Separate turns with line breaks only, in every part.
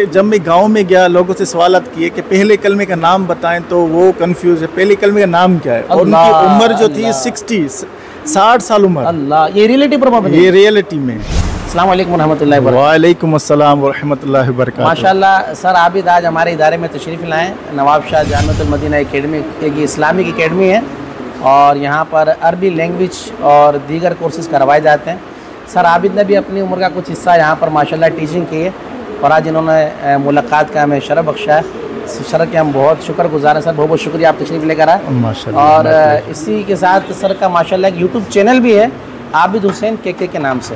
जब मैं गाँव में गया लोगों से सवाल किए कि पहले कलमे का नाम बताएँ तो वो कंफ्यूज है। पहले कलमे का नाम क्या है? और उनकी उम्र जो थी सिक्सटी साठ साल उम्र।
अल्लाह ये प्रॉब्लम
ये रियलिटी में।
वालेकुम
अस्सलाम वरहमतुल्लाहि
माशाल्लाह सर आबिद आज हमारे इदारे में तशरीफ़ लाएँ। नवाब शाह जामतुलमदीना एकेडमी एक इस्लामिक एकेडमी है और यहाँ पर अरबी लैंग्वेज और दीगर कोर्सेज़ करवाए जाते हैं। सर आबिद ने भी अपनी उम्र का कुछ हिस्सा यहाँ पर माशाल्लाह टीचिंग की है और आज इन्होंने मुलाकात का हमें शरफ बख्शा है। सर के हम बहुत शुक्र गुजार हैं सर। बहुत बहुत शुक्रिया आप तशरीफ़ लेकर आए।
माशाल्लाह
और इसी के साथ सर का माशा एक यूट्यूब चैनल भी है आबिद हुसैन के के के नाम से।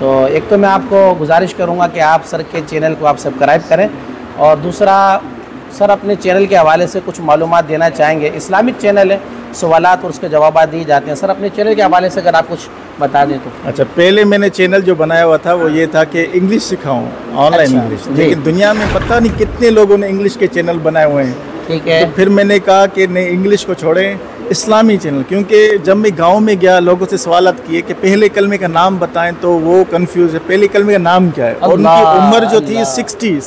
तो एक तो मैं आपको गुजारिश करूँगा कि आप सर के चैनल को आप सब्सक्राइब करें। और दूसरा सर अपने चैनल के हवाले से कुछ मालूम देना चाहेंगे। इस्लामिक चैनल है सवालात और उसके जवाब दिए जाते हैं। सर अपने चैनल के हवाले से अगर आप कुछ बता दें तो।
अच्छा पहले मैंने चैनल जो बनाया हुआ था वो ये था कि इंग्लिश सिखाऊं ऑनलाइन
अच्छा,
इंग्लिश लेकिन दुनिया में पता नहीं कितने लोगों ने इंग्लिश के चैनल बनाए हुए हैं।
ठीक है।
तो फिर मैंने कहा कि नहीं इंग्लिश को छोड़ें इस्लामी चैनल। क्योंकि जब मैं गाँव में गया लोगों से सवालत किए कि पहले कलमे का नाम बताएँ तो वो कंफ्यूज है पहले कलमे का नाम क्या है? और उनकी उम्र जो थी सिक्सटी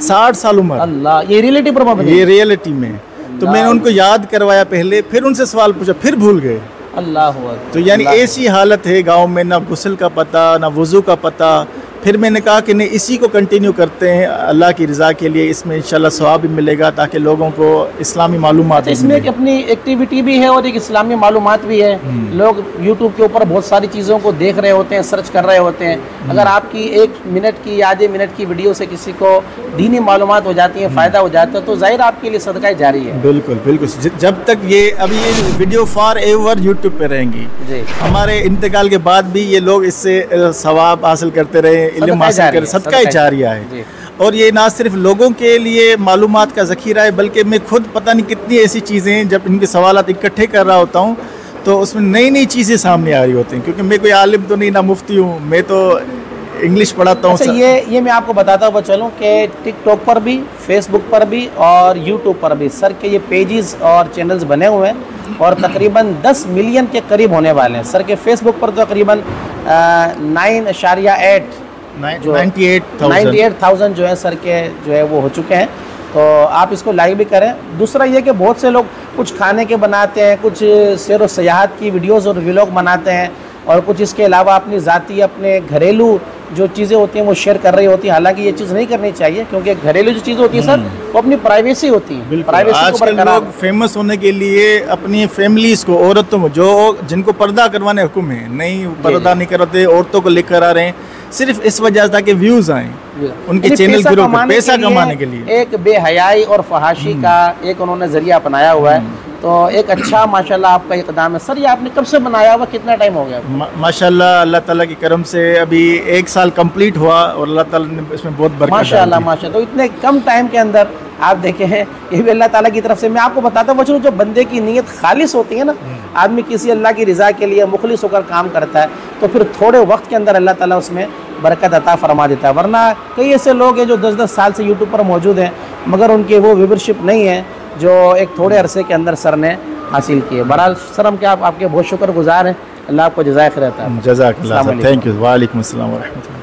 साठ साल उम्र।
अल्लाह ये रियलिटी प्रभाव
ये रियलिटी में। तो मैंने उनको याद करवाया पहले फिर उनसे सवाल पूछा फिर भूल गए।
अल्लाह
तो यानी ऐसी हालत है गाँव में ना गुसल का पता ना वज़ू का पता फिर मैंने कहा कि नहीं इसी को कंटिन्यू करते हैं अल्लाह की रज़ा के लिए इसमें इंशाल्लाह सवाब भी मिलेगा ताकि लोगों को इस्लामी मालूम
तो इसमें एक अपनी एक्टिविटी भी है और एक इस्लामी मालूम भी है। लोग यूट्यूब के ऊपर बहुत सारी चीज़ों को देख रहे होते हैं सर्च कर रहे होते हैं। अगर आपकी एक मिनट की या आधे मिनट की वीडियो से किसी को दीनी मालूम हो जाती है फ़ायदा हो जाता है तो ज़ाहिर आपके लिए सदका जारी है।
बिल्कुल बिल्कुल। जब तक ये अभी ये वीडियो फॉर एवर यूट्यूब पर रहेंगी।
जी।
हमारे इंतकाल के बाद भी ये लोग इससे सवाब हासिल करते रहे इल्म हासिल कर सदका जारिया है। और ये ना सिर्फ़ लोगों के लिए मालूम का ज़ख़ीरा है बल्कि मैं खुद पता नहीं कितनी ऐसी चीज़ें हैं जब इनके सवाल इकट्ठे कर रहा होता हूँ तो उसमें नई नई चीज़ें सामने आ रही होती हैं क्योंकि मैं कोई आलिम तो नहीं ना मुफ्ती हूँ मैं तो इंग्लिश पढ़ाता हूँ
अच्छा ये ये मैं आपको बताता हुआ चलूँ कि टिकटॉक पर भी फेसबुक पर भी और यूट्यूब पर भी सर के ये पेजेस और चैनल्स बने हुए हैं और तकरीबन 10 मिलियन के करीब होने वाले हैं। सर के फेसबुक पर तो तकरीबन नाइन अशारिया एट
नाइन्टी
जो है सर के जो है वो हो चुके हैं। तो आप इसको लाइक भी करें। दूसरा ये कि बहुत से लोग कुछ खाने के बनाते हैं कुछ सैर व सयाहत की वीडियोस और व्लॉग बनाते हैं और कुछ इसके अलावा अपनी ज़ाती अपने घरेलू जो चीज़ें होती हैं वो शेयर कर रही होती हैं। हालाँकि ये चीज़ नहीं करनी चाहिए क्योंकि घरेलू जो चीज़ होती है सर वो अपनी प्राइवेसी होती है। प्राइवेसी को
आजकल लोग फ़ेमस होने के लिए अपनी फैमिलीज़ को औरतों को जो जिनको पर्दा करवाने हुक्म है नहीं पर्दा नहीं करवाते औरतों को लेकर आ रहे हैं। सिर्फ़ इस वजह से ताकि व्यूज़ आए। उनके चैनल ग्रो पैसा कमाने के लिए
एक बेहयाई और फहाशी का एक उन्होंने ज़रिया अपनाया हुआ है। तो एक अच्छा माशाल्लाह आपका इकदाम है। सर ये आपने कब से बनाया हुआ? कितना टाइम हो गया?
मा- माशाल्लाह अल्लाह ताला की करम से अभी एक साल कंप्लीट हुआ और अल्लाह ताला ने इसमें बहुत बरकत
माशाल्लाह माशाल्लाह। तो इतने कम टाइम के अंदर आप देखे हैं ये भी अल्लाह ताला की तरफ़ से मैं आपको बताता हूँ जो बंदे की नीयत खालिश होती है ना आदमी किसी अल्लाह की रज़ा के लिए मुखलिस होकर काम करता है तो फिर थोड़े वक्त के अंदर अल्लाह ताला उसमें बरकत अता फरमा देता है। वरना कई ऐसे लोग हैं जो दस दस साल से यूट्यूब पर मौजूद हैं मगर उनकी वो व्यूवरशिप नहीं है जो एक थोड़े अरसे के अंदर सर ने हासिल किए। बहरहाल सर हम क्या आप, आपके बहुत शुक्रगुजार हैं। अल्लाह आपको जजायक
रहता
है जजाक
थैंक यू वालेकुम अस्सलाम वरहमतुल्लाह